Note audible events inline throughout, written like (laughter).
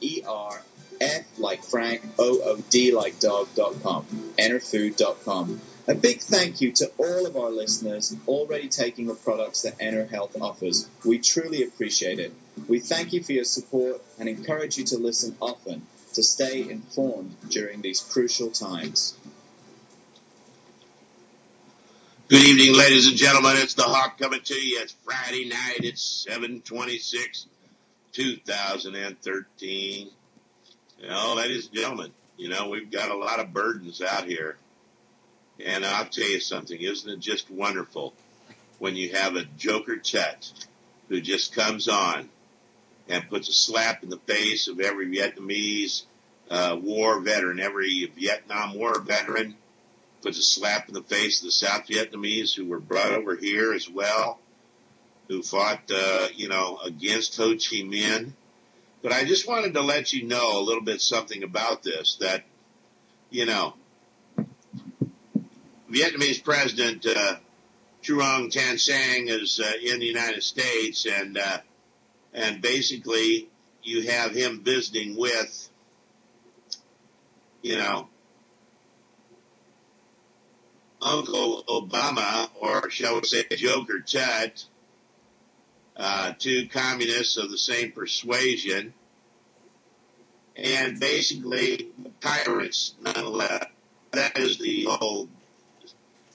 E-R F like Frank, O-O-D like dog.com, enerfood.com. A big thank you to all of our listeners already taking the products that EnerHealth offers. We truly appreciate it. We thank you for your support and encourage you to listen often to stay informed during these crucial times. Good evening, ladies and gentlemen. It's the Hawk coming to you. It's Friday night. It's 726, 2013. You know, ladies and gentlemen, you know, we've got a lot of burdens out here. And I'll tell you something, isn't it just wonderful when you have a Joker Chet who just comes on and puts a slap in the face of every Vietnamese uh, war veteran, every Vietnam War veteran, puts a slap in the face of the South Vietnamese who were brought over here as well, who fought, uh, you know, against Ho Chi Minh. But I just wanted to let you know a little bit something about this that, you know, Vietnamese President uh, Truong Tan Sang is uh, in the United States, and uh, and basically you have him visiting with, you know, Uncle Obama, or shall we say Joker Tut, uh, two communists of the same persuasion, and basically tyrants nonetheless. That is the whole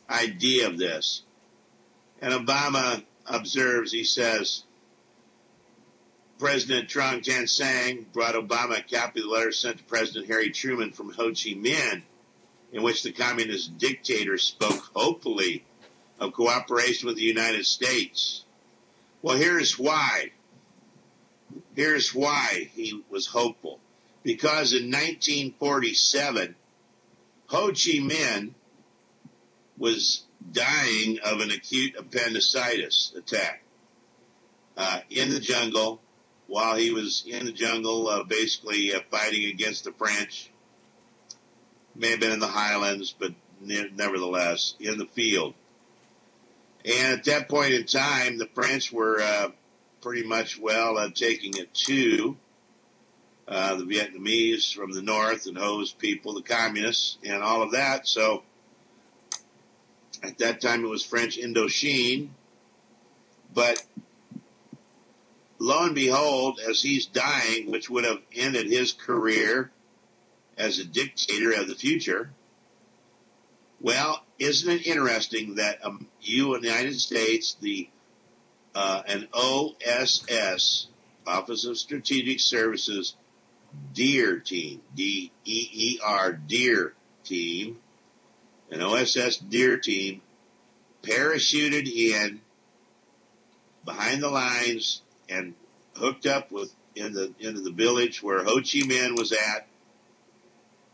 idea of this. And Obama observes, he says, President Truong Tan Sang brought Obama a copy of the letter sent to President Harry Truman from Ho Chi Minh, in which the communist dictator spoke hopefully of cooperation with the United States. Well, here's why. Here's why he was hopeful. Because in 1947, Ho Chi Minh was dying of an acute appendicitis attack uh, in the jungle while he was in the jungle, uh, basically uh, fighting against the French. May have been in the highlands, but ne- nevertheless in the field. And at that point in time, the French were uh, pretty much well uh, taking it to uh, the Vietnamese from the north and Ho's people, the communists, and all of that. So at that time, it was French Indochine. But lo and behold, as he's dying, which would have ended his career as a dictator of the future, well, isn't it interesting that um, you, in the United States, the uh, an OSS, Office of Strategic Services, DEER team, D E E R, DEER team, an OSS DEER team, parachuted in behind the lines and hooked up with in the into the village where Ho Chi Minh was at,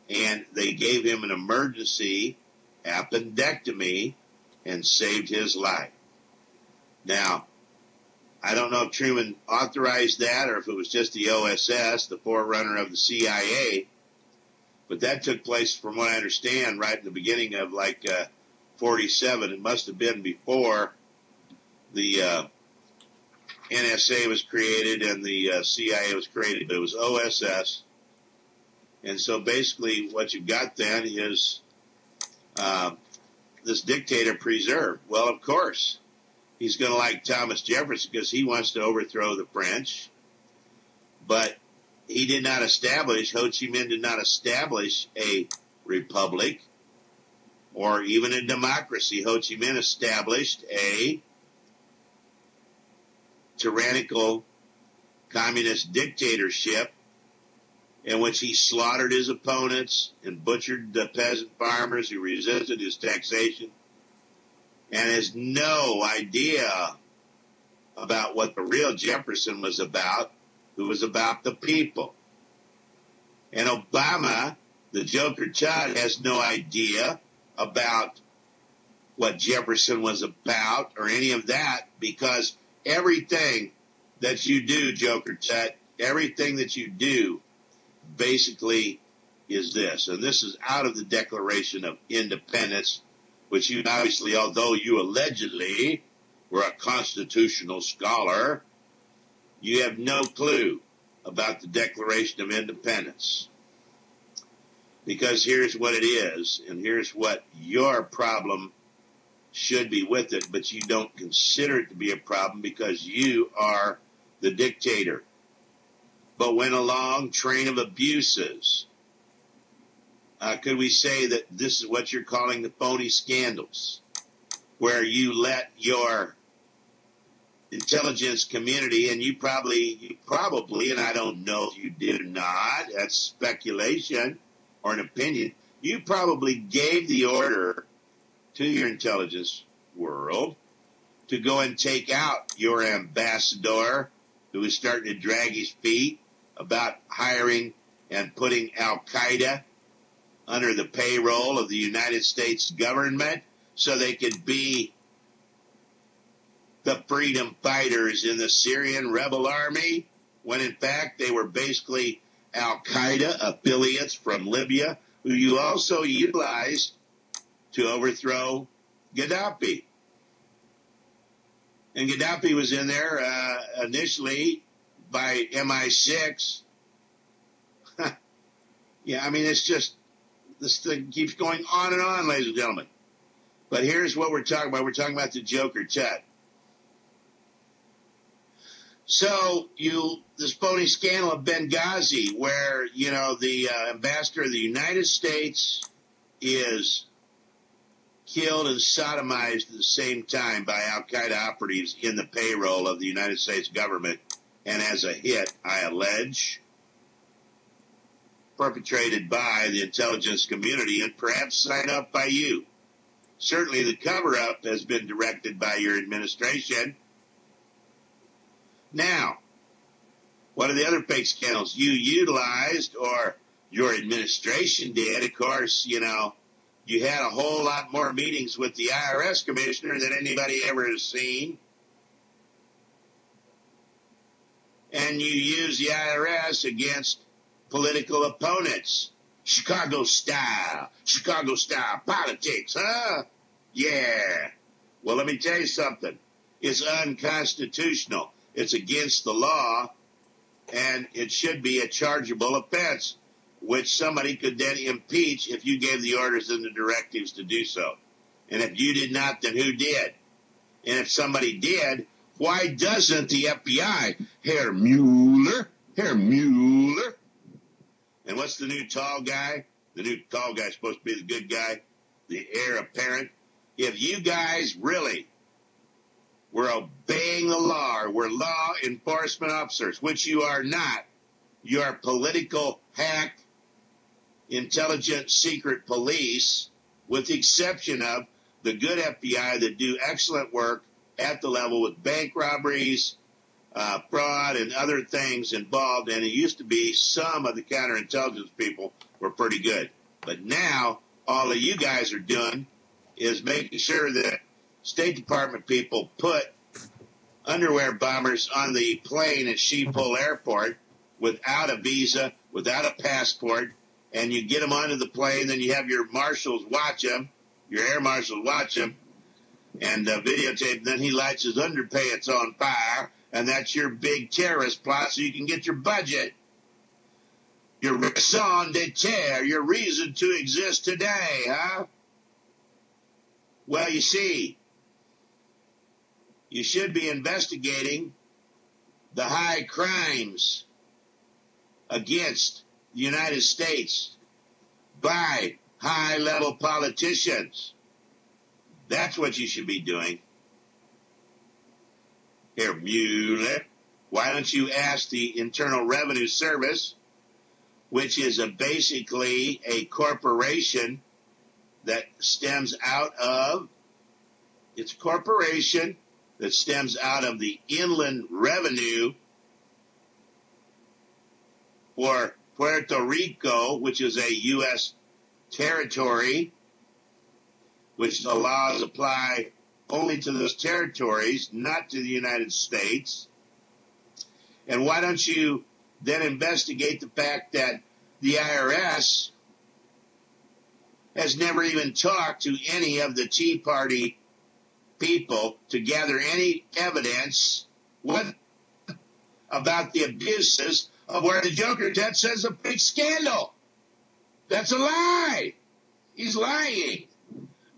and they gave him an emergency appendectomy and saved his life. Now, I don't know if Truman authorized that or if it was just the OSS, the forerunner of the CIA, but that took place, from what I understand, right in the beginning of like uh, 47. It must have been before the uh, NSA was created and the uh, CIA was created, but it was OSS. And so basically, what you've got then is uh, this dictator preserved. Well, of course, he's going to like Thomas Jefferson because he wants to overthrow the French. But he did not establish, Ho Chi Minh did not establish a republic or even a democracy. Ho Chi Minh established a tyrannical communist dictatorship in which he slaughtered his opponents and butchered the peasant farmers who resisted his taxation and has no idea about what the real Jefferson was about, who was about the people. And Obama, the Joker Chad, has no idea about what Jefferson was about or any of that because everything that you do, Joker Chet, everything that you do basically is this. And this is out of the Declaration of Independence, which you obviously, although you allegedly were a constitutional scholar, you have no clue about the Declaration of Independence. Because here's what it is, and here's what your problem should be with it, but you don't consider it to be a problem because you are the dictator. But when a long train of abuses, uh, could we say that this is what you're calling the phony scandals, where you let your intelligence community, and you probably, you probably, and I don't know if you did or not, that's speculation or an opinion, you probably gave the order to your intelligence world to go and take out your ambassador who was starting to drag his feet about hiring and putting Al Qaeda under the payroll of the United States government so they could be the freedom fighters in the Syrian rebel army, when in fact they were basically Al Qaeda affiliates from Libya, who you also utilized to overthrow Gaddafi. And Gaddafi was in there uh, initially by MI6. (laughs) yeah, I mean, it's just, this thing keeps going on and on, ladies and gentlemen. But here's what we're talking about. We're talking about the Joker Tet. So you, this phony scandal of Benghazi, where you know the uh, ambassador of the United States is killed and sodomized at the same time by Al Qaeda operatives in the payroll of the United States government, and as a hit, I allege, perpetrated by the intelligence community and perhaps signed up by you. Certainly, the cover up has been directed by your administration now, what are the other fake scandals you utilized or your administration did? Of course, you know, you had a whole lot more meetings with the IRS commissioner than anybody ever has seen. And you use the IRS against political opponents. Chicago style, Chicago style politics, huh? Yeah. Well, let me tell you something. It's unconstitutional. It's against the law, and it should be a chargeable offense, which somebody could then impeach if you gave the orders and the directives to do so. And if you did not, then who did? And if somebody did, why doesn't the FBI, Herr Mueller, Herr Mueller? And what's the new tall guy? The new tall guy supposed to be the good guy, the heir apparent. If you guys really we're obeying the law. We're law enforcement officers, which you are not. You are political hack, intelligent secret police, with the exception of the good FBI that do excellent work at the level with bank robberies, uh, fraud, and other things involved. And it used to be some of the counterintelligence people were pretty good. But now all of you guys are doing is making sure that State Department people put underwear bombers on the plane at Schiphol Airport without a visa, without a passport, and you get them onto the plane, then you have your marshals watch them, your air marshals watch them, and uh, videotape. Then he lights his underpants on fire, and that's your big terrorist plot so you can get your budget. Your raison d'etre, your reason to exist today, huh? Well, you see, you should be investigating the high crimes against the United States by high level politicians. That's what you should be doing. Here, Mueller, why don't you ask the Internal Revenue Service, which is a basically a corporation that stems out of, it's a corporation that stems out of the inland revenue for Puerto Rico, which is a U.S. territory, which the laws apply only to those territories, not to the United States. And why don't you then investigate the fact that the IRS has never even talked to any of the Tea Party people to gather any evidence what about the abuses of where the Joker Ted says a big scandal. That's a lie. He's lying.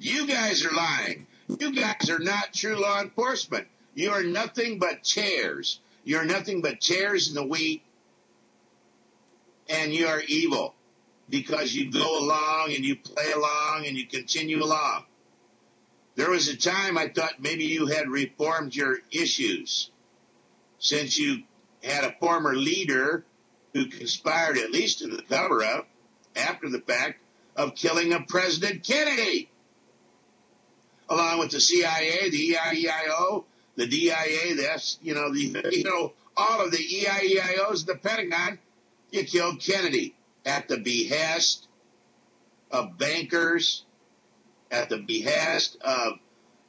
You guys are lying. You guys are not true law enforcement. You are nothing but chairs. You're nothing but chairs in the wheat, and you are evil because you go along and you play along and you continue along. There was a time I thought maybe you had reformed your issues since you had a former leader who conspired, at least in the cover up, after the fact, of killing a President Kennedy, along with the CIA, the EIEIO, the DIA, the you know, the, (laughs) you know, all of the EIEIOs, the Pentagon, you killed Kennedy at the behest of bankers, at the behest of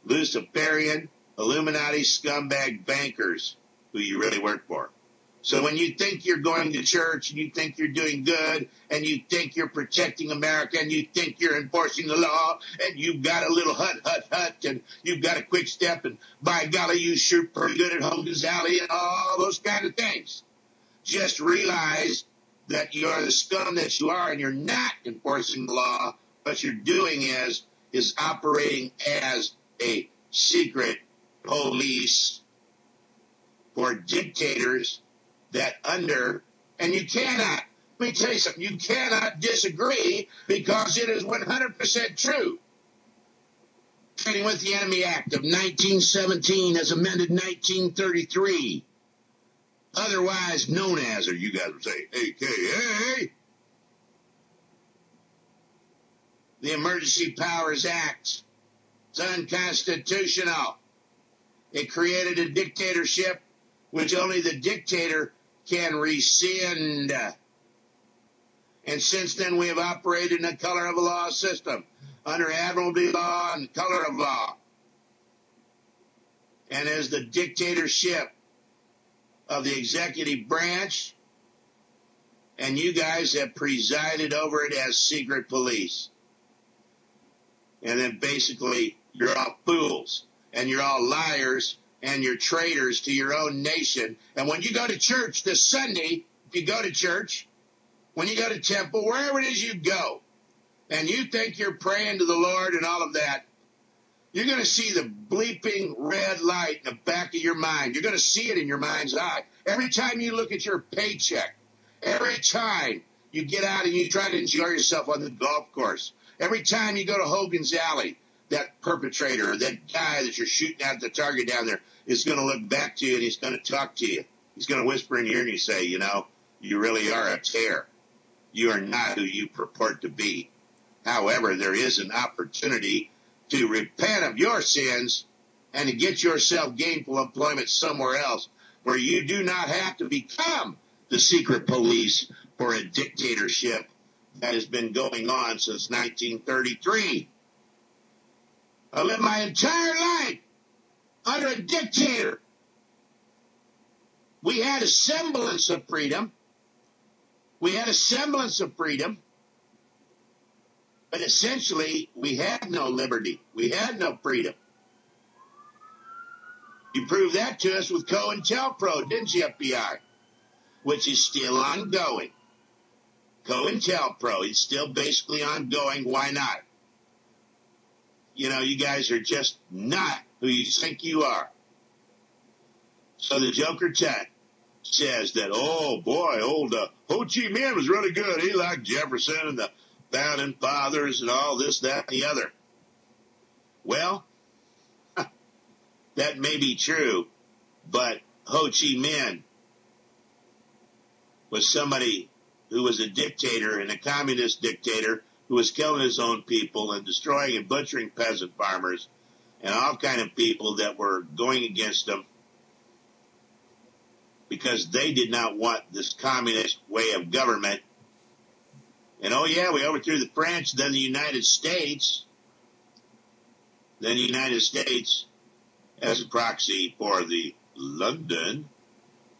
Luciferian, Illuminati scumbag bankers who you really work for. So when you think you're going to church and you think you're doing good and you think you're protecting America and you think you're enforcing the law and you've got a little hut, hut, hut and you've got a quick step and by golly, you shoot pretty good at Hogan's Alley and all those kind of things. Just realize that you're the scum that you are and you're not enforcing the law. What you're doing is, is operating as a secret police for dictators that under, and you cannot, let me tell you something, you cannot disagree because it is 100% true. Trading with the Enemy Act of 1917 as amended 1933, otherwise known as, or you guys would say, AKA, the Emergency Powers Act. It's unconstitutional. It created a dictatorship which only the dictator can rescind. And since then, we have operated in a color of law system under admiralty law and color of law. And as the dictatorship of the executive branch, and you guys have presided over it as secret police. And then basically, you're all fools and you're all liars and you're traitors to your own nation. And when you go to church this Sunday, if you go to church, when you go to temple, wherever it is you go, and you think you're praying to the Lord and all of that, you're going to see the bleeping red light in the back of your mind. You're going to see it in your mind's eye. Every time you look at your paycheck, every time you get out and you try to enjoy yourself on the golf course, every time you go to Hogan's Alley, that perpetrator, that guy that you're shooting at the target down there, is going to look back to you and he's going to talk to you. He's going to whisper in your ear and you say, you know, you really are a tear. You are not who you purport to be. However, there is an opportunity to repent of your sins and to get yourself gainful employment somewhere else where you do not have to become the secret police for a dictatorship that has been going on since 1933. I lived my entire life under a dictator. We had a semblance of freedom. We had a semblance of freedom. But essentially, we had no liberty. We had no freedom. You proved that to us with COINTELPRO, didn't you, FBI? Which is still ongoing. COINTELPRO is still basically ongoing. Why not? You know, you guys are just not who you think you are. So the Joker Ted says that, oh boy, old uh, Ho Chi Minh was really good. He liked Jefferson and the founding fathers and all this, that, and the other. Well, (laughs) that may be true, but Ho Chi Minh was somebody who was a dictator and a communist dictator who was killing his own people and destroying and butchering peasant farmers and all kind of people that were going against him because they did not want this communist way of government. And oh yeah, we overthrew the French, then the United States, then the United States as a proxy for the London,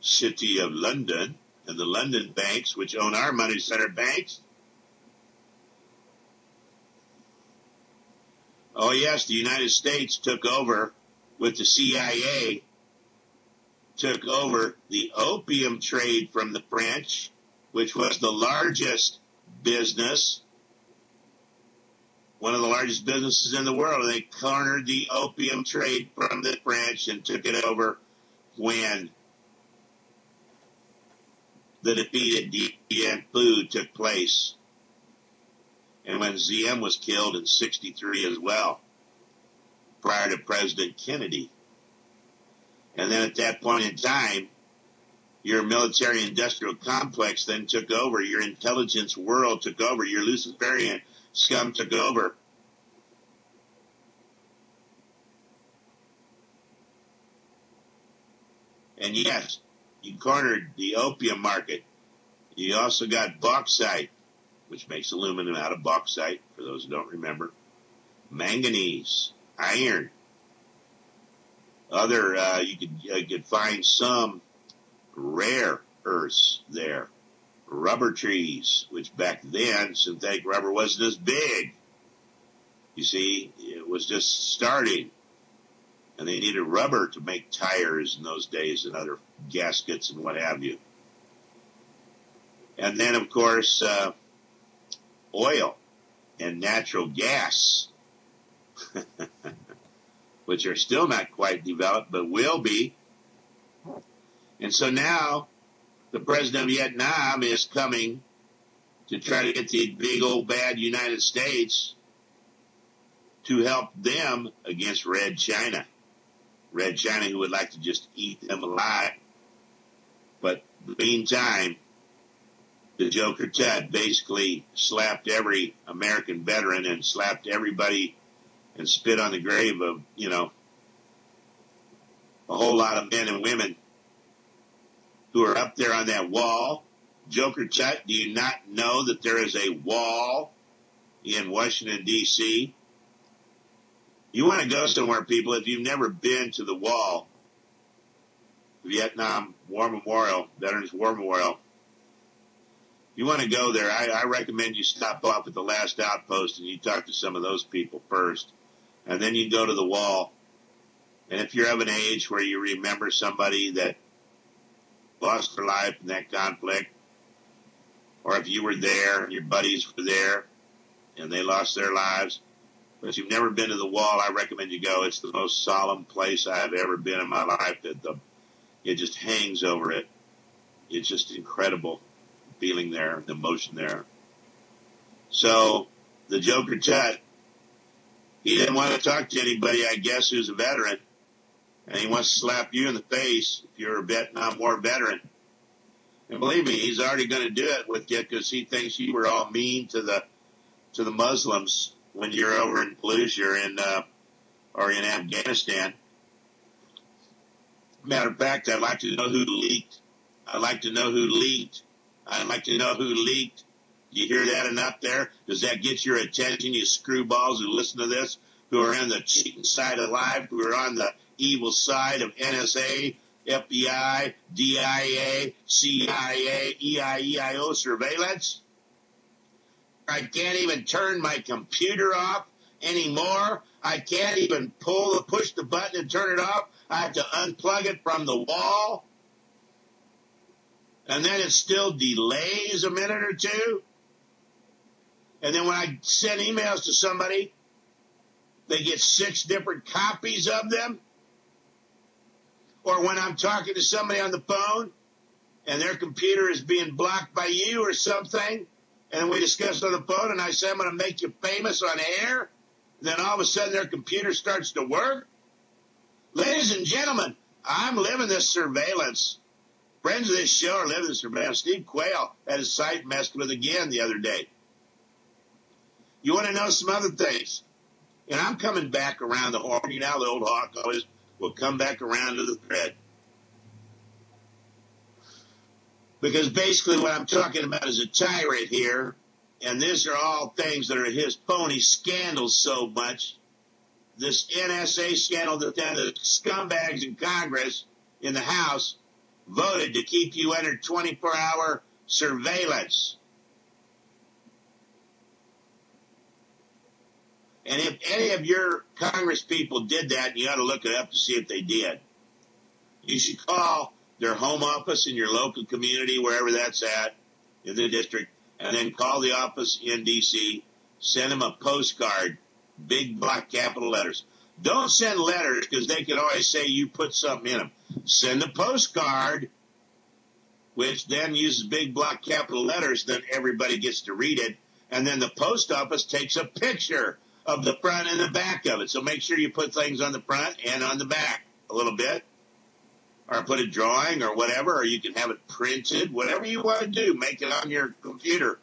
city of London, and the London banks, which own our money center banks, Oh, yes, the United States took over with the CIA took over the opium trade from the French, which was the largest business, one of the largest businesses in the world. They cornered the opium trade from the French and took it over when the defeat at Dien Phu took place and when Diem was killed in 63 as well, prior to President Kennedy. And then at that point in time, your military industrial complex then took over, your intelligence world took over, your Luciferian scum took over. And yes, you cornered the opium market. You also got bauxite, which makes aluminum out of bauxite, for those who don't remember. Manganese, iron, other, uh, you could, you could find some rare earths there. Rubber trees, which back then synthetic rubber wasn't as big. You see, it was just starting. And they needed rubber to make tires in those days and other gaskets and what have you. And then, of course, uh, oil and natural gas. (laughs) which are still not quite developed, but will be. And so now the president of Vietnam is coming to try to get the big old bad United States to help them against Red China. Red China who would like to just eat them alive. But the meantime, the Joker Tut basically slapped every American veteran and slapped everybody and spit on the grave of, you know, a whole lot of men and women who are up there on that wall. Joker Tut, do you not know that there is a wall in Washington, D.C.? You want to go somewhere, people, if you've never been to the wall, Vietnam War Memorial, Veterans War Memorial, you want to go there, I, I recommend you stop off at the last outpost and you talk to some of those people first and then you go to the wall. And if you're of an age where you remember somebody that lost their life in that conflict, or if you were there and your buddies were there and they lost their lives, but if you've never been to the wall, I recommend you go. It's the most solemn place I have ever been in my life. That the it just hangs over it. It's just incredible feeling there, the emotion there. So the Joker Tut he didn't want to talk to anybody, I guess, who's a veteran. And he wants to slap you in the face if you're a Vietnam War veteran. And believe me, he's already going to do it with you because he thinks you were all mean to the to the Muslims when you're over in Fallujah in uh, or in Afghanistan. Matter of fact, I'd like to know who leaked. I'd like to know who leaked. I'd like to know who leaked you hear that enough there? Does that get your attention, you screwballs who listen to this, who are on the cheating side of life, who are on the evil side of NSA, FBI, DIA, CIA, EIEIO surveillance? I can't even turn my computer off anymore. I can't even pull the push the button and turn it off. I have to unplug it from the wall. And then it still delays a minute or two. And then when I send emails to somebody, they get six different copies of them. Or when I'm talking to somebody on the phone and their computer is being blocked by you or something, and we discuss on the phone and I say, I'm going to make you famous on air, then all of a sudden their computer starts to work. Ladies and gentlemen, I'm living this surveillance. Friends of this show are living this surveillance. Steve Quayle had his site messed with again the other day. You want to know some other things? And I'm coming back around the horn. You know, the old hawk always will come back around to the thread. Because basically what I'm talking about is a tyrant here, and these are all things that are his phony scandals so much. This NSA scandal that the scumbags in Congress, in the House, voted to keep you under 24 hour surveillance. And if any of your Congress people did that, you ought to look it up to see if they did. You should call their home office in your local community, wherever that's at in the district, and then call the office in D.C. Send them a postcard, big black capital letters. Don't send letters because they can always say you put something in them. Send a postcard, which then uses big block capital letters. Then everybody gets to read it. And then the post office takes a picture of the front and the back of it. So make sure you put things on the front and on the back a little bit. Or put a drawing or whatever, or you can have it printed, whatever you want to do. Make it on your computer.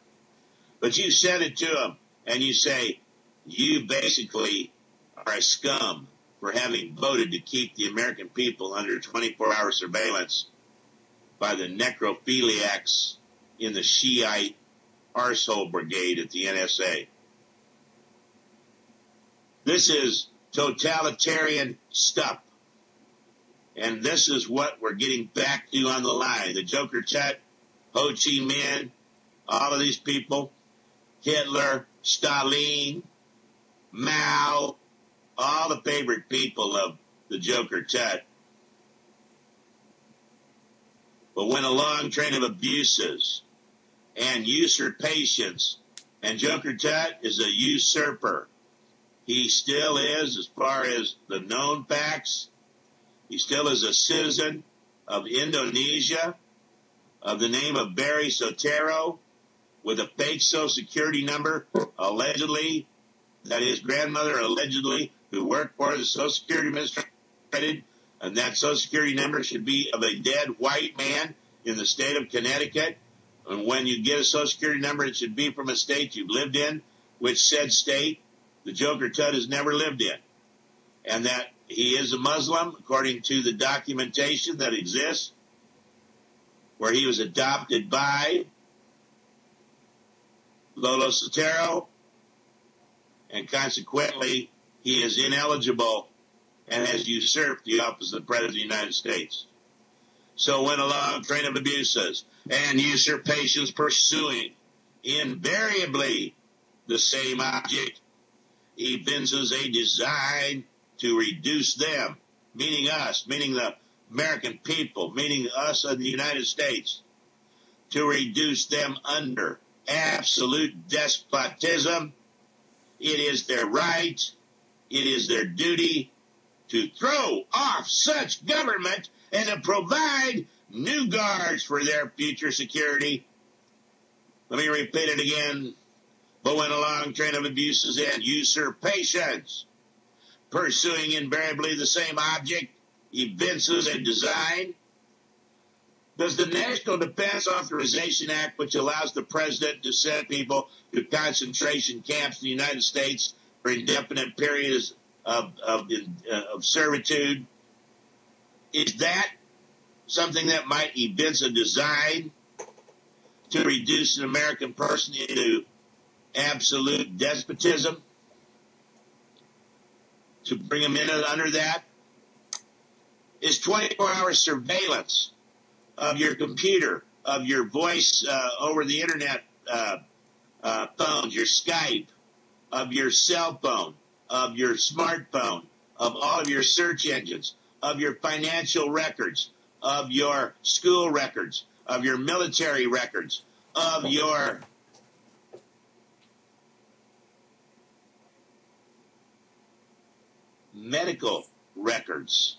But you send it to them and you say, you basically are scum for having voted to keep the American people under 24 hour surveillance by the necrophiliacs in the Shiite arsehole brigade at the NSA. This is totalitarian stuff. And this is what we're getting back to on the line. The Joker Tut, Ho Chi Minh, all of these people, Hitler, Stalin, Mao, all the favorite people of the Joker Tut. But when a long train of abuses and usurpations, and Joker Tut is a usurper. He still is, as far as the known facts, he still is a citizen of Indonesia of the name of Barry Soetoro with a fake social security number, allegedly, that his grandmother allegedly who work for the Social Security Administration, and that Social Security number should be of a dead white man in the state of Connecticut. And when you get a Social Security number, it should be from a state you've lived in, which said state the Joker Tut has never lived in. And that he is a Muslim, according to the documentation that exists, where he was adopted by Lolo Soetoro, and consequently he is ineligible and has usurped the office of the President of the United States. So when a long train of abuses and usurpations pursuing invariably the same object evinces a design to reduce them, meaning us, meaning the American people, meaning us in the United States, to reduce them under absolute despotism. It is their right it is their duty to throw off such government and to provide new guards for their future security. Let me repeat it again. But when a long train of abuses and usurpations, pursuing invariably the same object, evinces and design, does the National Defense Authorization Act, which allows the president to send people to concentration camps in the United States for indefinite periods of, of, of servitude. Is that something that might evince a design to reduce an American person into absolute despotism? To bring them in under that? Is 24 hour surveillance of your computer, of your voice uh, over the internet uh, uh, phones, your Skype, of your cell phone, of your smartphone, of all of your search engines, of your financial records, of your school records, of your military records, of your medical records,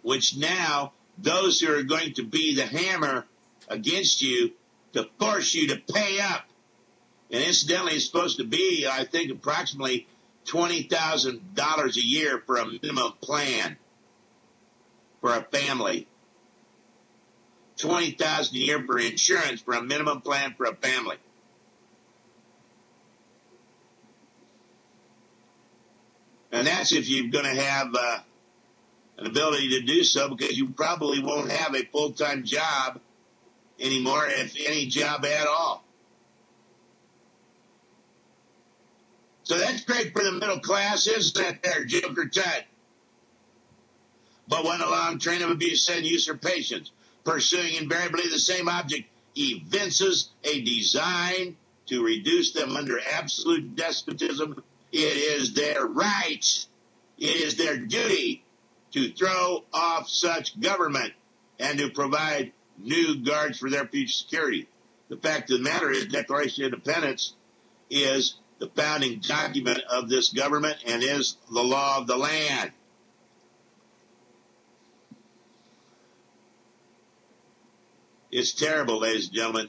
which now those who are going to be the hammer against you to force you to pay up and incidentally, it's supposed to be, I think, approximately $20,000 a year for a minimum plan for a family. 20000 a year for insurance for a minimum plan for a family. And that's if you're going to have uh, an ability to do so because you probably won't have a full-time job anymore, if any job at all. So that's great for the middle class, isn't it there, Joker Tut? But when a long train of abuse and usurpations, pursuing invariably the same object, evinces a design to reduce them under absolute despotism, it is their right, it is their duty to throw off such government and to provide new guards for their future security. The fact of the matter is, Declaration of Independence is the founding document of this government and is the law of the land. It's terrible, ladies and gentlemen.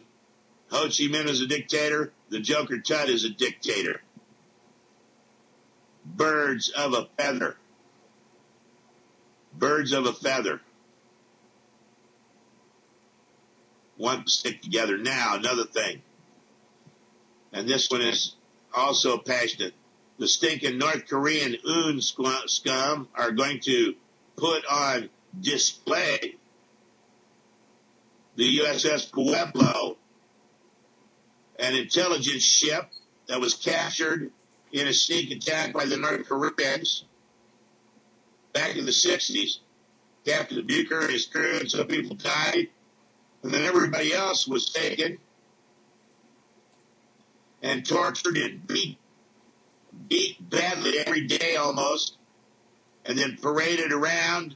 Ho Chi Minh is a dictator. The Joker Tut is a dictator. Birds of a feather. Birds of a feather. Want to stick together. Now, another thing. And this one is also passionate. The stinking North Korean Un scum are going to put on display the USS Pueblo, an intelligence ship that was captured in a sneak attack by the North Koreans back in the 60s. Captain Bucher and his crew and some people died, and then everybody else was taken and tortured and beat, beat badly every day almost, and then paraded around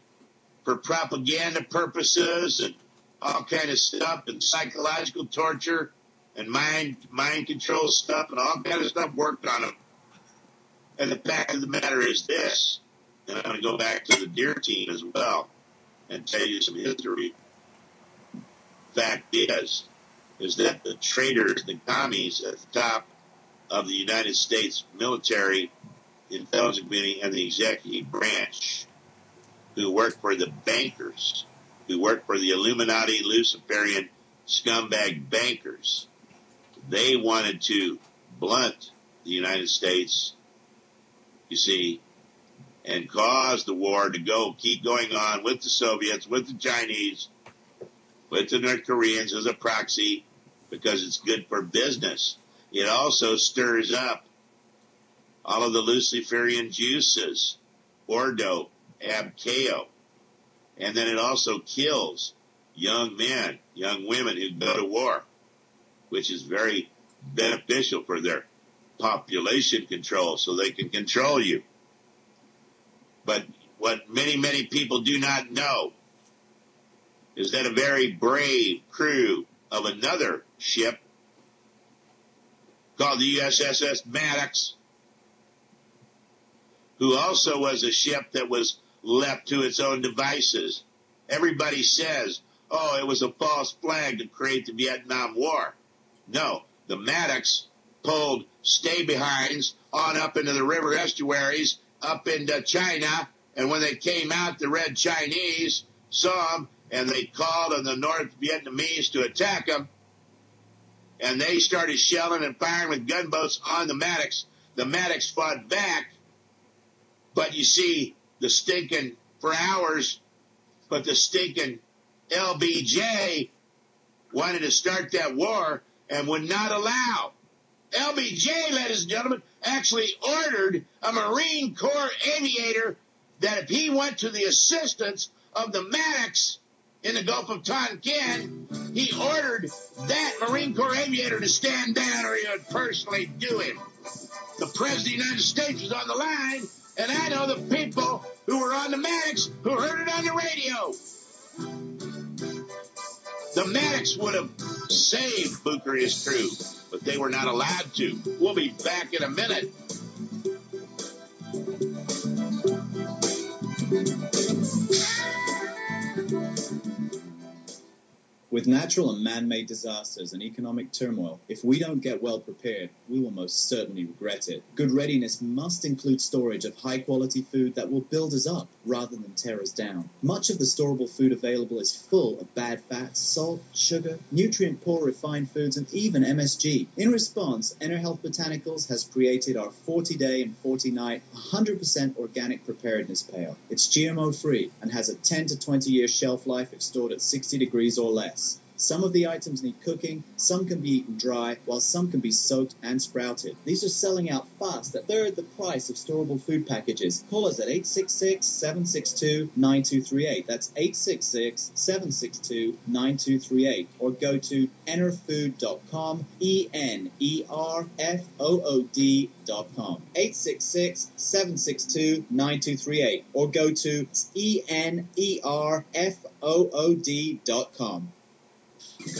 for propaganda purposes and all kind of stuff and psychological torture and mind mind control stuff and all kind of stuff worked on them. And the fact of the matter is this, and I'm going to go back to the Deer team as well and tell you some history. Fact is, is that the traitors, the commies at the top of the United States military intelligence community and the executive branch who work for the bankers, who work for the Illuminati, Luciferian scumbag bankers, they wanted to blunt the United States, you see, and cause the war to go, keep going on with the Soviets, with the Chinese, with the North Koreans as a proxy because it's good for business. It also stirs up all of the Luciferian juices, Ordo, Ab Chao, and then it also kills young men, young women who go to war, which is very beneficial for their population control so they can control you. But what many, many people do not know is that a very brave crew of another ship called the USSS Maddox, who also was a ship that was left to its own devices. Everybody says, oh, it was a false flag to create the Vietnam War. No, the Maddox pulled stay behinds on up into the river estuaries up into China. And when they came out, the Red Chinese saw them and they called on the North Vietnamese to attack them. And they started shelling and firing with gunboats on the Maddox. The Maddox fought back. But you see, the stinking, for hours, but the stinking LBJ wanted to start that war and would not allow. LBJ, ladies and gentlemen, actually ordered a Marine Corps aviator that if he went to the assistance of the Maddox in the Gulf of Tonkin, he ordered that Marine Corps aviator to stand down or he would personally do him. The President of the United States was on the line, and I know the people who were on the Maddox who heard it on the radio. The Maddox would have saved and his crew, but they were not allowed to. We'll be back in a minute. With natural and man-made disasters and economic turmoil, if we don't get well prepared, we will most certainly regret it. Good readiness must include storage of high-quality food that will build us up rather than tear us down. Much of the storable food available is full of bad fats, salt, sugar, nutrient-poor refined foods, and even MSG. In response, EnerHealth Botanicals has created our 40-day and 40-night 100% organic preparedness pail. It's GMO-free and has a 10 to 20 year shelf life if stored at 60 degrees or less. Some of the items need cooking, some can be eaten dry, while some can be soaked and sprouted. These are selling out fast at third the price of storable food packages. Call us at 866-762-9238. That's 866-762-9238. Or go to enerfood.com, E-N-E-R-F-O-O-D.com. 866-762-9238. Or go to E-N-E-R-F-O-O-D.com. Welcome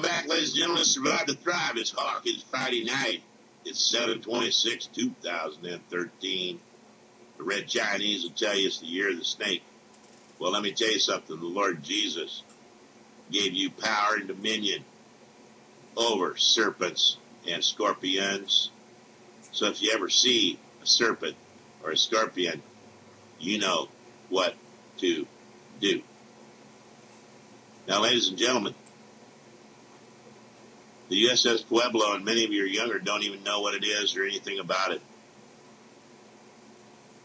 back, ladies and gentlemen. Survive to Thrive. It's Hawk. It's Friday night. It's 726, 2013. The Red Chinese will tell you it's the year of the snake. Well, let me tell you something. The Lord Jesus gave you power and dominion over serpents and scorpions. So if you ever see a serpent or a scorpion, you know what to do. Now, ladies and gentlemen, the USS Pueblo, and many of you are younger, don't even know what it is or anything about it.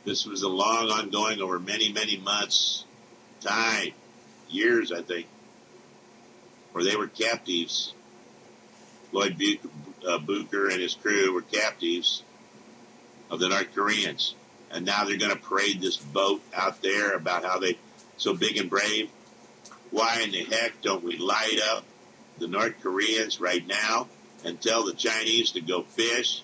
This was a long ongoing over many, many months, time, years, I think, where they were captives. Lloyd uh, Bucher and his crew were captives of the North Koreans. And now they're going to parade this boat out there about how they so big and brave. Why in the heck don't we light up the North Koreans right now and tell the Chinese to go fish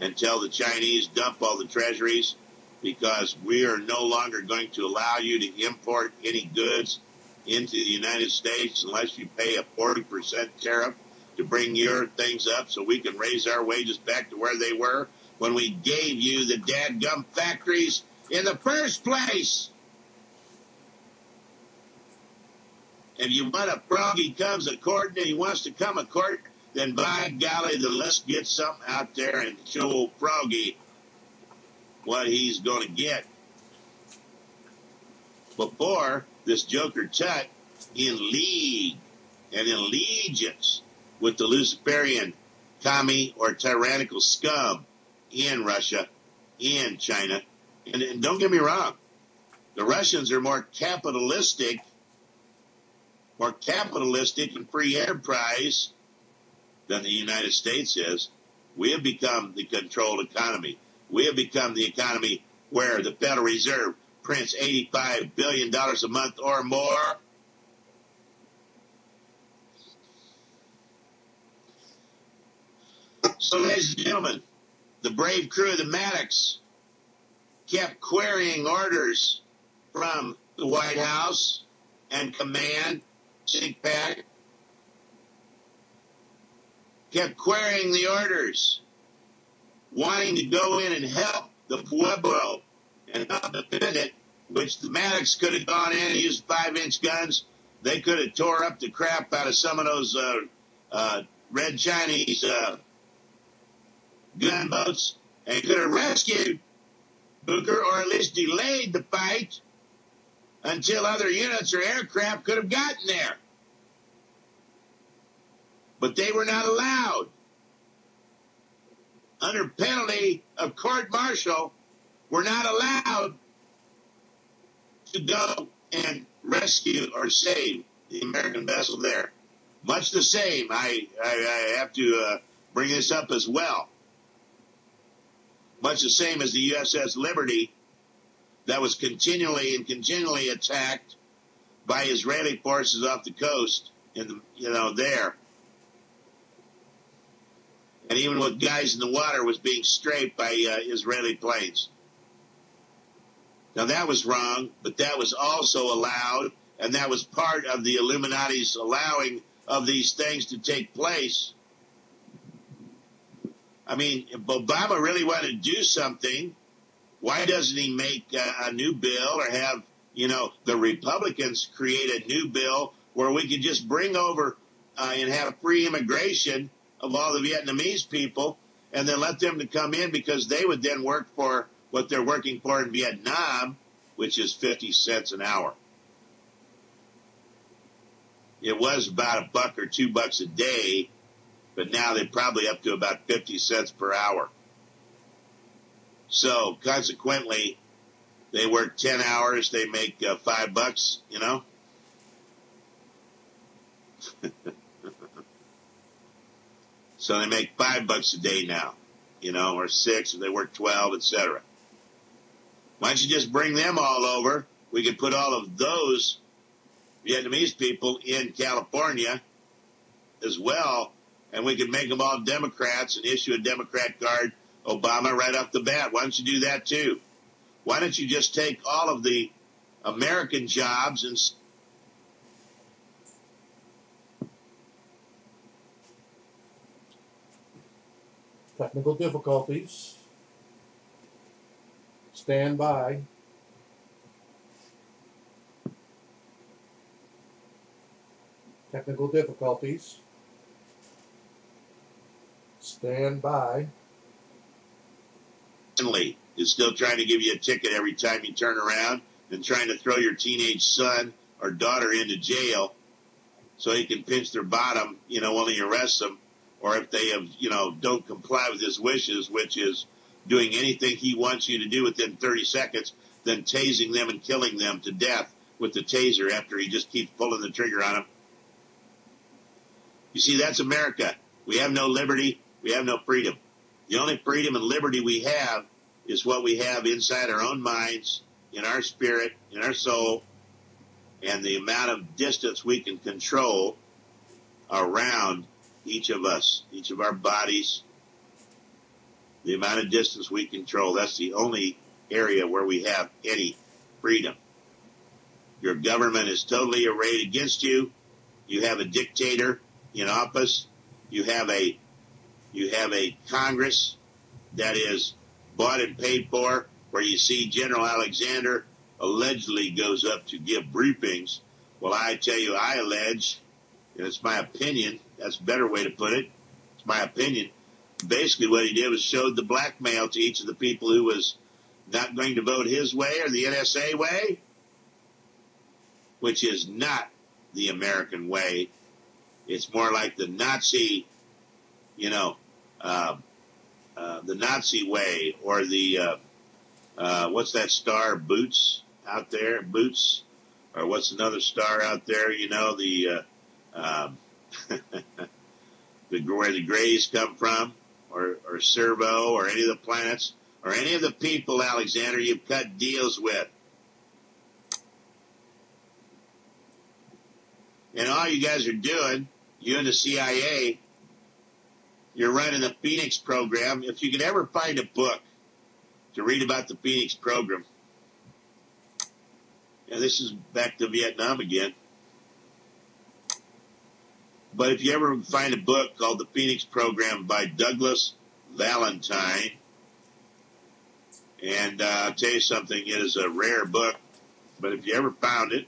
and tell the Chinese dump all the treasuries because we are no longer going to allow you to import any goods into the United States unless you pay a 40% tariff to bring your things up so we can raise our wages back to where they were when we gave you the dadgum factories in the first place. If you want a froggy comes a court and he wants to come a court, then by golly, then let's get something out there and show old Froggy what he's going to get. Before this Joker Tut in league and in allegiance with the Luciferian commie or tyrannical scum in Russia, in China. And, and don't get me wrong, the Russians are more capitalistic more capitalistic and free enterprise than the United States is. We have become the controlled economy. We have become the economy where the Federal Reserve prints $85 billion a month or more. So, ladies and gentlemen, the brave crew of the Maddox kept querying orders from the White House and command CPAC kept querying the orders, wanting to go in and help the Pueblo and not defend it, which the Maddox could have gone in and used five inch guns. They could have tore up the crap out of some of those uh, uh, red Chinese uh, gunboats and could have rescued Bucher or at least delayed the fight until other units or aircraft could have gotten there. But they were not allowed. Under penalty of court martial, were not allowed to go and rescue or save the American vessel there. Much the same, I, I, I have to uh, bring this up as well. Much the same as the USS Liberty that was continually and continually attacked by Israeli forces off the coast in the, you know, there. And even with guys in the water was being strafed by uh, Israeli planes. Now that was wrong, but that was also allowed, and that was part of the Illuminati's allowing of these things to take place. I mean, if Obama really wanted to do something, why doesn't he make a, a new bill or have, you know, the Republicans create a new bill where we could just bring over uh, and have free immigration of all the Vietnamese people and then let them to come in because they would then work for what they're working for in Vietnam, which is 50 cents an hour. It was about a buck or two bucks a day but now they're probably up to about 50 cents per hour. So consequently, they work 10 hours, they make uh, five bucks, you know? (laughs) so they make five bucks a day now, you know, or six if they work 12, etc. Why don't you just bring them all over? We could put all of those Vietnamese people in California as well, and we could make them all Democrats and issue a Democrat card, Obama, right off the bat. Why don't you do that too? Why don't you just take all of the American jobs and technical difficulties. Stand by. Technical difficulties. Stand by. is still trying to give you a ticket every time you turn around and trying to throw your teenage son or daughter into jail so he can pinch their bottom, you know, when he arrests them, or if they have, you know, don't comply with his wishes, which is doing anything he wants you to do within 30 seconds, then tasing them and killing them to death with the taser after he just keeps pulling the trigger on them. You see, that's America. We have no liberty. We have no freedom. The only freedom and liberty we have is what we have inside our own minds, in our spirit, in our soul, and the amount of distance we can control around each of us, each of our bodies, the amount of distance we control. That's the only area where we have any freedom. Your government is totally arrayed against you. You have a dictator in office. You have a you have a Congress that is bought and paid for, where you see General Alexander allegedly goes up to give briefings. Well, I tell you, I allege, and it's my opinion. That's a better way to put it. It's my opinion. Basically, what he did was showed the blackmail to each of the people who was not going to vote his way or the NSA way, which is not the American way. It's more like the Nazi, you know, uh, uh, the Nazi way or the uh, uh, what's that star Boots out there? Boots, or what's another star out there? You know the um, (laughs) the where the Greys come from, or or Servo, or any of the planets, or any of the people, Alexander, you've cut deals with. And all you guys are doing, you and the CIA, you're running a Phoenix program. If you could ever find a book to read about the Phoenix program, yeah, this is back to Vietnam again. But if you ever find a book called The Phoenix Program by Douglas Valentine, and uh, I'll tell you something, it is a rare book, but if you ever found it,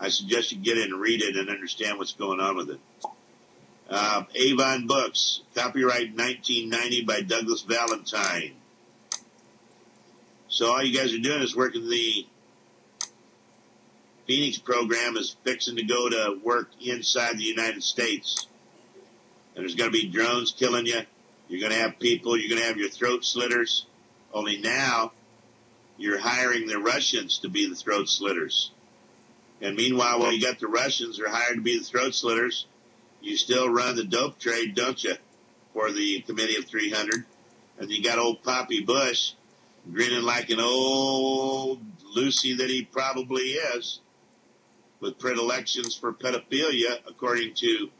I suggest you get in and read it and understand what's going on with it. Uh, Avon Books, copyright 1990 by Douglas Valentine. So all you guys are doing is working the Phoenix program is fixing to go to work inside the United States. And there's going to be drones killing you. You're going to have people, you're going to have your throat slitters. Only now you're hiring the Russians to be the throat slitters. And meanwhile, while you got the Russians are hired to be the throat slitters, you still run the dope trade, don't you, for the Committee of 300? And you got old Poppy Bush grinning like an old Lucy that he probably is, with predilections for pedophilia, according to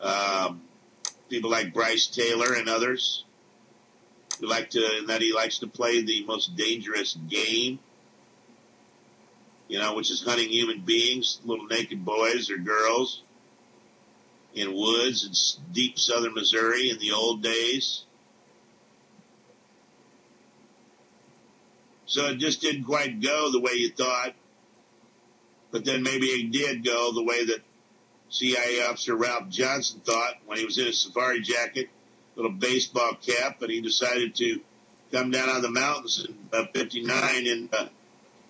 um, people like Brice Taylor and others, who like to, and that he likes to play the most dangerous game you know, which is hunting human beings, little naked boys or girls in woods in deep southern Missouri in the old days. So it just didn't quite go the way you thought. But then maybe it did go the way that CIA officer Ralph Johnson thought when he was in a safari jacket, little baseball cap, and he decided to come down on the mountains in uh, 59 in uh,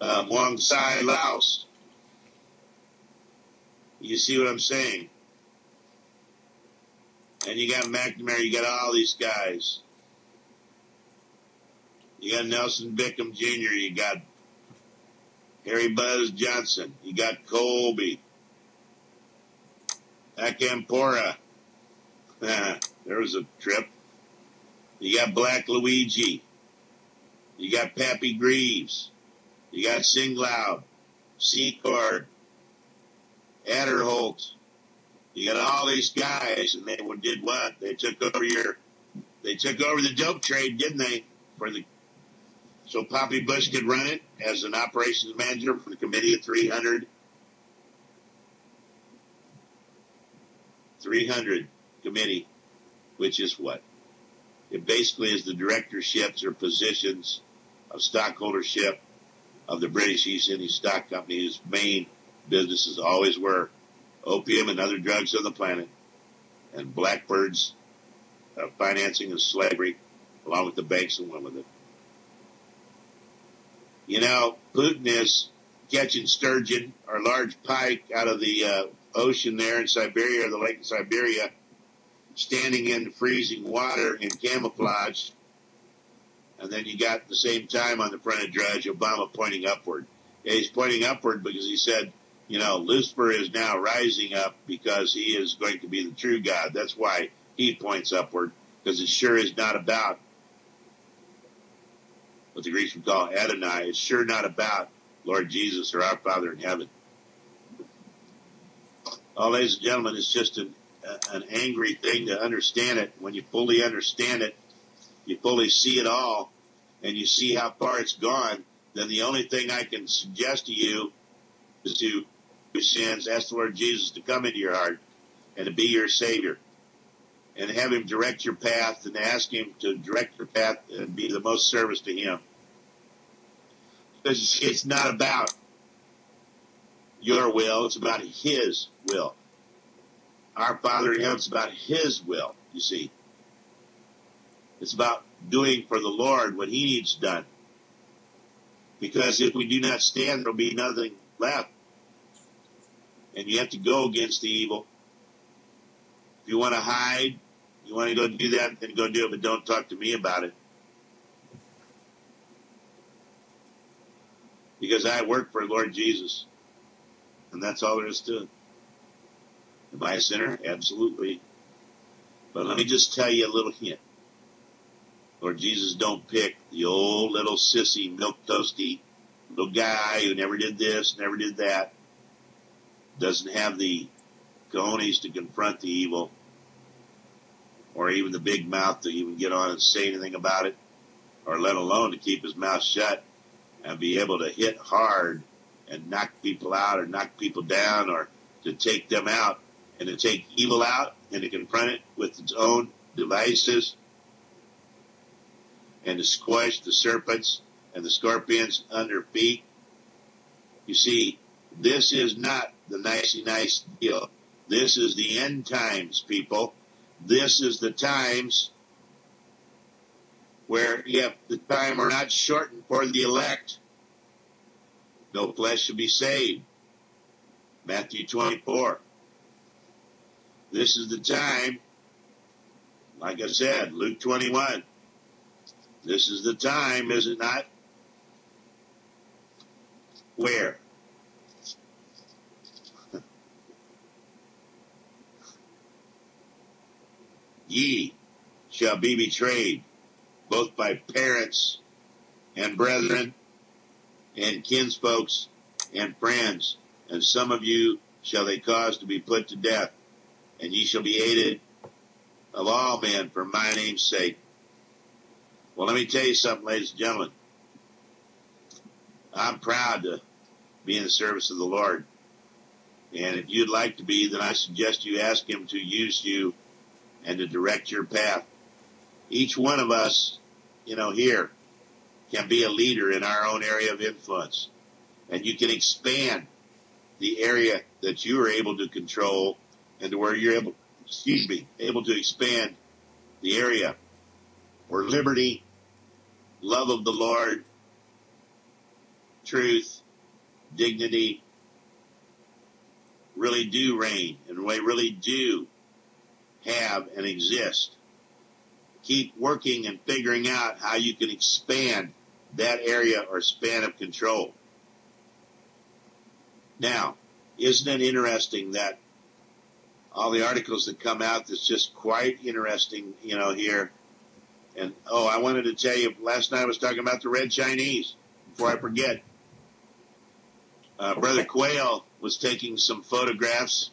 alongside Laos. You see what I'm saying? And you got McNamara, you got all these guys. You got Nelson Brickham Jr., you got Harry Buzz Johnson, you got Colby, Acampora. (laughs) there was a trip. You got Black Luigi. You got Pappy Greaves. You got Singlaub, Secord, Aderholt. You got all these guys, and they did what? They took over your, they took over the dope trade, didn't they? For the, so Poppy Bush could run it as an operations manager for the committee of 300. 300 committee, which is what? It basically is the directorships or positions of stockholdership of the British East India Stock Company, whose main businesses always were opium and other drugs on the planet, and blackbirds uh, financing of slavery, along with the banks that went with it. You know, Putin is catching sturgeon or large pike out of the uh, ocean there in Siberia, or the lake of Siberia, standing in freezing water in camouflage and then you got the same time on the front of Drudge, Obama pointing upward. Yeah, he's pointing upward because he said, you know, Lucifer is now rising up because he is going to be the true God. That's why he points upward because it sure is not about what the Greeks would call Adonai. It's sure not about Lord Jesus or our Father in heaven. Oh, ladies and gentlemen, it's just an, an angry thing to understand it. When you fully understand it, you fully see it all and you see how far it's gone, then the only thing I can suggest to you is to sins, ask the Lord Jesus to come into your heart and to be your Savior. And have him direct your path and ask him to direct your path and be the most service to him. Because it's not about your will, it's about his will. Our Father in heaven, about his will, you see. It's about doing for the Lord what he needs done. Because if we do not stand, there'll be nothing left. And you have to go against the evil. If you want to hide, you want to go do that, then go do it, but don't talk to me about it. Because I work for Lord Jesus. And that's all there is to it. Am I a sinner? Absolutely. But let me just tell you a little hint. Lord Jesus don't pick the old little sissy, milk toasty little guy who never did this, never did that, doesn't have the cojones to confront the evil, or even the big mouth to even get on and say anything about it, or let alone to keep his mouth shut and be able to hit hard and knock people out or knock people down or to take them out and to take evil out and to confront it with its own devices and to squash the serpents and the scorpions under feet. You see, this is not the nicey nice deal. This is the end times, people. This is the times where if the time are not shortened for the elect, no flesh shall be saved. Matthew 24. This is the time, like I said, Luke 21. This is the time, is it not? Where? Ye shall be betrayed, both by parents and brethren and kinsfolks and friends, and some of you shall they cause to be put to death, and ye shall be hated of all men for my name's sake. Well, let me tell you something, ladies and gentlemen. I'm proud to be in the service of the Lord. And if you'd like to be, then I suggest you ask Him to use you and to direct your path. Each one of us, you know, here can be a leader in our own area of influence. And you can expand the area that you are able to control and to where you're able, excuse me, able to expand the area where liberty love of the Lord, truth, dignity really do reign and we really do have and exist. Keep working and figuring out how you can expand that area or span of control. Now, isn't it interesting that all the articles that come out that's just quite interesting, you know, here. And oh, I wanted to tell you last night I was talking about the red Chinese before I forget. Uh, Brother Quayle was taking some photographs,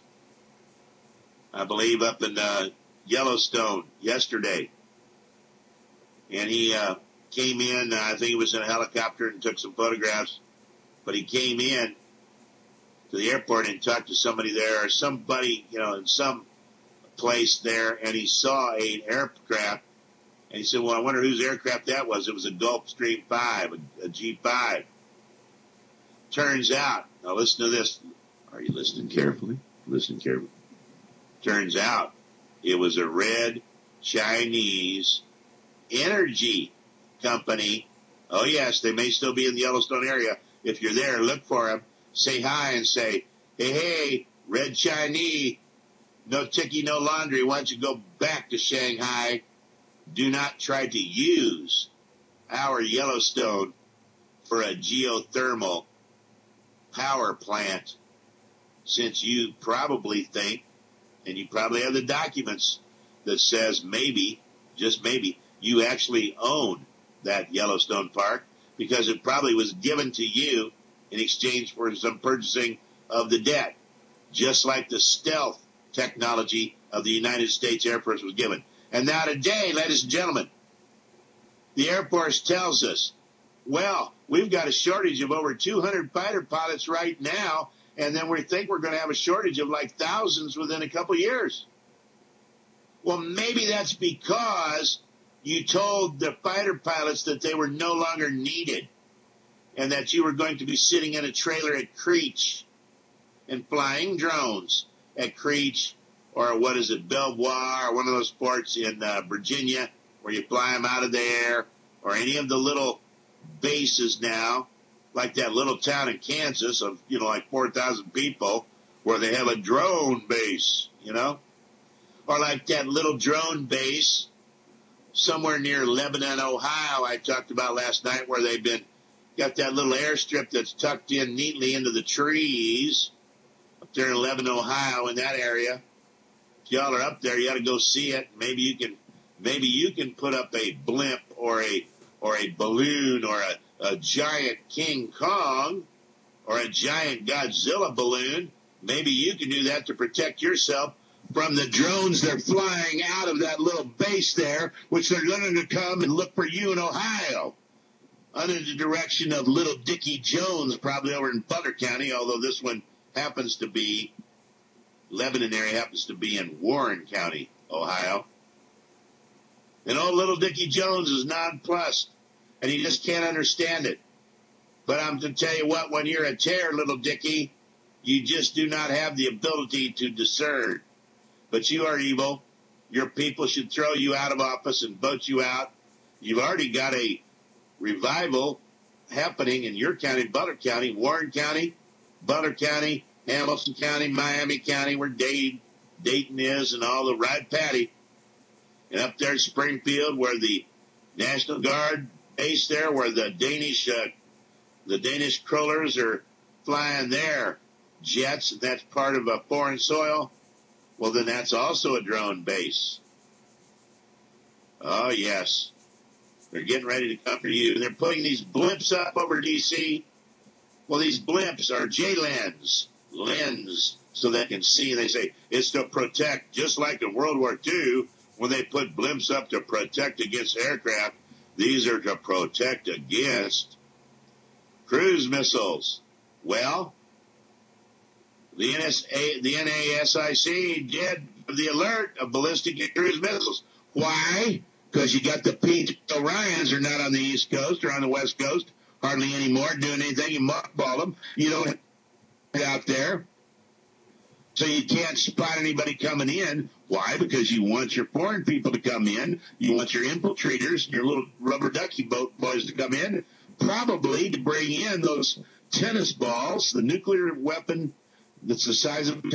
I believe, up in uh, Yellowstone yesterday. And he uh, came in, uh, I think he was in a helicopter and took some photographs. But he came in to the airport and talked to somebody there or somebody, you know, in some place there, and he saw an aircraft. And he said, well, I wonder whose aircraft that was. It was a Gulfstream 5, a, a G5. Turns out, now listen to this. Are you listening carefully? Listen carefully. Turns out it was a red Chinese energy company. Oh, yes, they may still be in the Yellowstone area. If you're there, look for them say hi and say, hey, hey, red Chinese, no ticky, no laundry. Why don't you go back to Shanghai? Do not try to use our Yellowstone for a geothermal power plant since you probably think, and you probably have the documents that says maybe, just maybe, you actually own that Yellowstone Park because it probably was given to you in exchange for some purchasing of the debt, just like the stealth technology of the United States Air Force was given. And now today, ladies and gentlemen, the Air Force tells us, well, we've got a shortage of over 200 fighter pilots right now, and then we think we're going to have a shortage of like thousands within a couple years. Well, maybe that's because you told the fighter pilots that they were no longer needed and that you were going to be sitting in a trailer at Creech and flying drones at Creech or what is it, Belvoir or one of those ports in uh, Virginia where you fly them out of there or any of the little bases now, like that little town in Kansas of, you know, like 4,000 people where they have a drone base, you know, or like that little drone base somewhere near Lebanon, Ohio, I talked about last night where they've been Got that little airstrip that's tucked in neatly into the trees up there in Lebanon, Ohio, in that area. If y'all are up there, you got to go see it. Maybe you can, maybe you can put up a blimp or a or a balloon or a, a giant King Kong or a giant Godzilla balloon. Maybe you can do that to protect yourself from the drones they're flying out of that little base there, which they're going to come and look for you in Ohio under the direction of little Dickie Jones, probably over in Butler County, although this one happens to be, Lebanon area happens to be in Warren County, Ohio. And old little Dickie Jones is nonplussed, and he just can't understand it. But I'm to tell you what, when you're a tear, little Dickie, you just do not have the ability to discern. But you are evil. Your people should throw you out of office and vote you out. You've already got a revival happening in your county, Butler County, Warren County, Butler County, Hamilton County, Miami County, where Dayton, Dayton is, and all the right patty. And up there in Springfield, where the National Guard base there, where the Danish, uh, the Danish crullers are flying their jets, that's part of a foreign soil. Well, then that's also a drone base. Oh, yes. They're getting ready to come for you. They're putting these blimps up over D.C. Well, these blimps are JLENS, lens, so they can see. They say it's to protect, just like in World War II, when they put blimps up to protect against aircraft. These are to protect against cruise missiles. Well, the NSA, the NASIC did the alert of ballistic and cruise missiles. Why? because you got the Pete Orions are not on the East Coast or on the West Coast hardly anymore doing anything. You mothball them. You don't out there. So you can't spot anybody coming in. Why? Because you want your foreign people to come in. You want your infiltrators, your little rubber ducky boat boys to come in, probably to bring in those tennis balls, the nuclear weapon that's the size of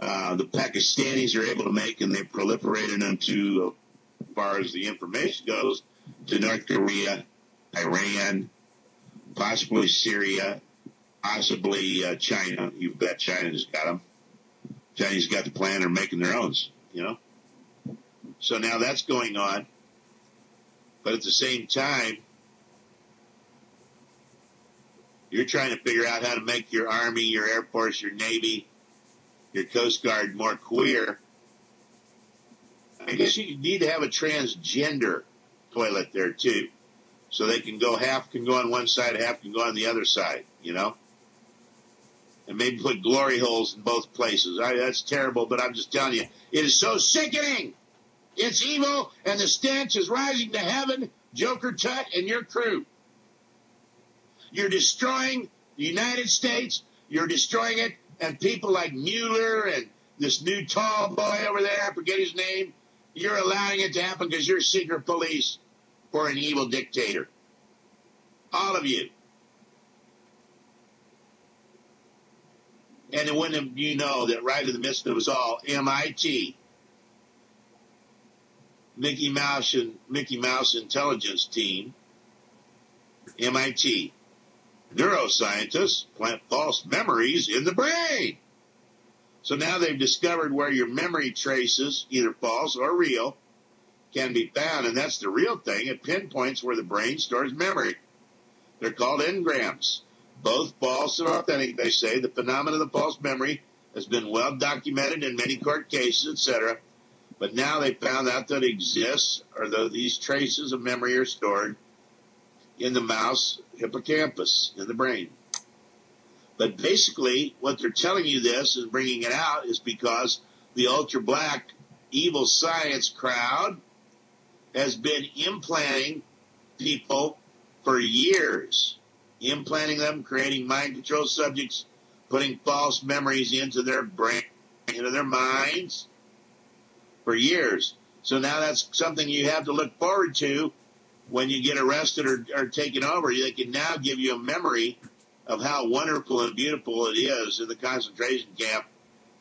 uh, the Pakistanis are able to make, and they proliferated them to, uh, as far as the information goes, to North Korea, Iran, possibly Syria, possibly uh, China. You bet China's got them. Chinese got the plan; they're making their own. You know. So now that's going on, but at the same time, you're trying to figure out how to make your army, your air force, your navy, your coast guard more queer. I guess you need to have a transgender toilet there too, so they can go half can go on one side, half can go on the other side. You know and maybe put glory holes in both places. I, that's terrible, but I'm just telling you, it is so sickening. It's evil, and the stench is rising to heaven. Joker Tut and your crew. You're destroying the United States. You're destroying it, and people like Mueller and this new tall boy over there, I forget his name. You're allowing it to happen because you're secret police for an evil dictator. All of you. And it wouldn't you know that right in the midst of us all, MIT, Mickey Mouse and Mickey Mouse intelligence team, MIT, neuroscientists plant false memories in the brain. So now they've discovered where your memory traces, either false or real, can be found, and that's the real thing. It pinpoints where the brain stores memory. They're called engrams both false and authentic, they say. The phenomenon of the false memory has been well documented in many court cases, etc. But now they found out that it exists, or that these traces of memory are stored in the mouse hippocampus in the brain. But basically, what they're telling you this and bringing it out is because the ultra black evil science crowd has been implanting people for years implanting them, creating mind control subjects, putting false memories into their brain, into their minds for years. So now that's something you have to look forward to when you get arrested or, or taken over. They can now give you a memory of how wonderful and beautiful it is in the concentration camp.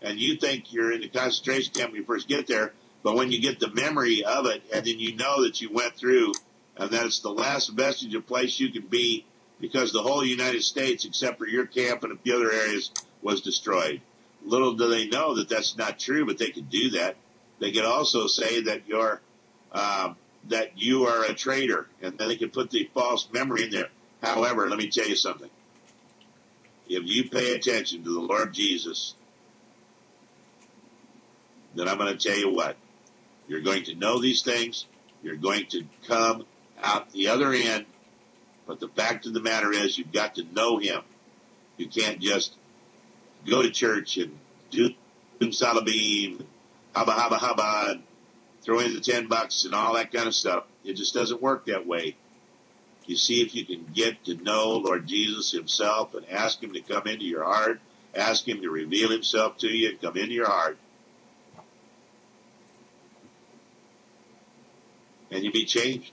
And you think you're in the concentration camp when you first get there, but when you get the memory of it, and then you know that you went through, and that it's the last vestige of place you can be because the whole United States, except for your camp and a few other areas, was destroyed. Little do they know that that's not true, but they could do that. They could also say that you're um, that you are a traitor, and then they could put the false memory in there. However, let me tell you something. If you pay attention to the Lord Jesus, then I'm going to tell you what. You're going to know these things. You're going to come out the other end but the fact of the matter is, you've got to know Him. You can't just go to church and do salabim, haba haba haba, and throw in the ten bucks and all that kind of stuff. It just doesn't work that way. You see if you can get to know Lord Jesus Himself and ask Him to come into your heart, ask Him to reveal Himself to you and come into your heart. And you'll be changed.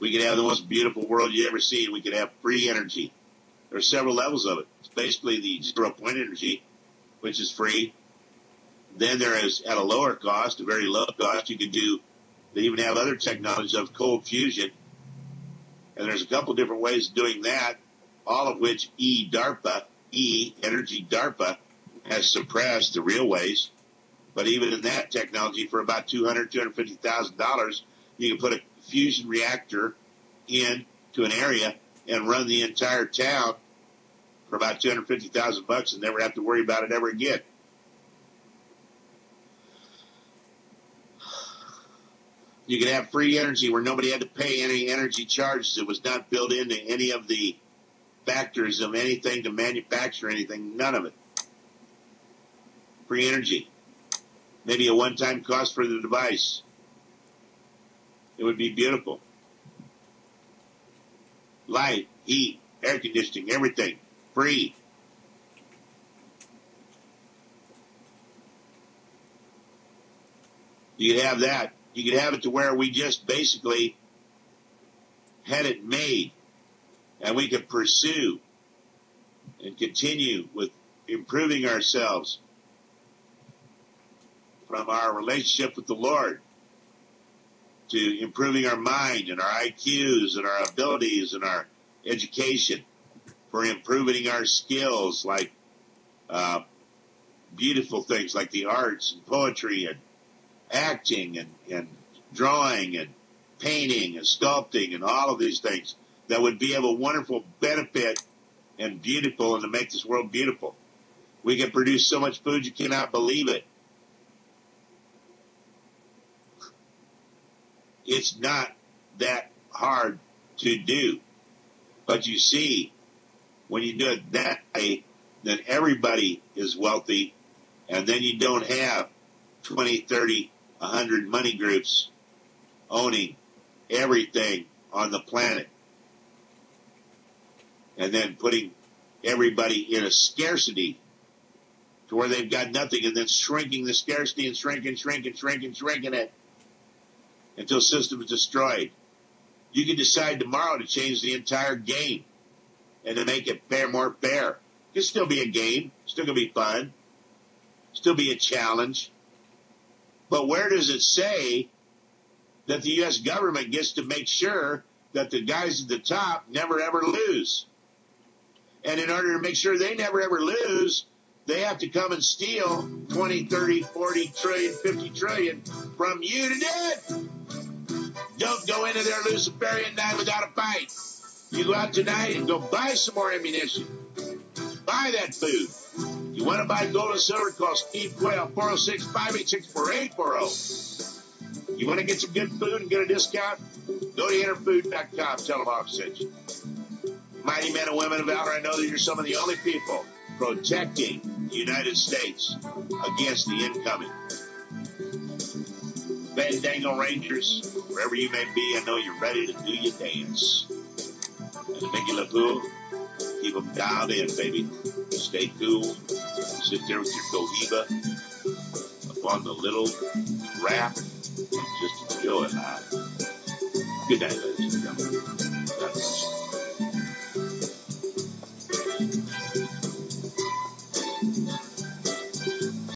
We could have the most beautiful world you ever seen. We could have free energy. There are several levels of it. It's basically the zero point energy, which is free. Then there is at a lower cost, a very low cost, you could do, they even have other technologies of cold fusion. And there's a couple different ways of doing that, all of which E-DARPA, E, Energy DARPA, has suppressed the real ways. But even in that technology, for about $200,000, $250,000, you can put a fusion reactor in to an area and run the entire town for about 250,000 bucks and never have to worry about it ever again. You could have free energy where nobody had to pay any energy charges. It was not built into any of the factors of anything to manufacture anything, none of it. Free energy. Maybe a one time cost for the device. It would be beautiful. Light, heat, air conditioning, everything free. You could have that. You could have it to where we just basically had it made and we could pursue and continue with improving ourselves from our relationship with the Lord to improving our mind and our IQs and our abilities and our education for improving our skills like uh, beautiful things like the arts and poetry and acting and, and drawing and painting and sculpting and all of these things that would be of a wonderful benefit and beautiful and to make this world beautiful. We can produce so much food you cannot believe it. It's not that hard to do. But you see, when you do it that way, then everybody is wealthy, and then you don't have 20, 30, 100 money groups owning everything on the planet and then putting everybody in a scarcity to where they've got nothing and then shrinking the scarcity and shrinking, shrinking, shrinking, shrinking it until system is destroyed. You can decide tomorrow to change the entire game and to make it fair, more fair. It can still be a game, still gonna be fun, still be a challenge. But where does it say that the U.S. government gets to make sure that the guys at the top never ever lose? And in order to make sure they never ever lose, they have to come and steal 20, 30, 40 trillion, 50 trillion from you today. do it. Don't go into their Luciferian night without a fight. You go out tonight and go buy some more ammunition. Buy that food. You want to buy gold and silver? Call Steve Quayle, 406 586 4840. You want to get some good food and get a discount? Go to interfood.com. Tell them. Mighty men and women of valor, I know that you're some of the only people protecting the United States against the incoming. Fandango Rangers, wherever you may be, I know you're ready to do your dance. And Mickey LaPool, keep them dialed in, baby. Stay cool. Sit there with your Cohiba up on the little raft and just enjoy life. Good night, ladies and gentlemen.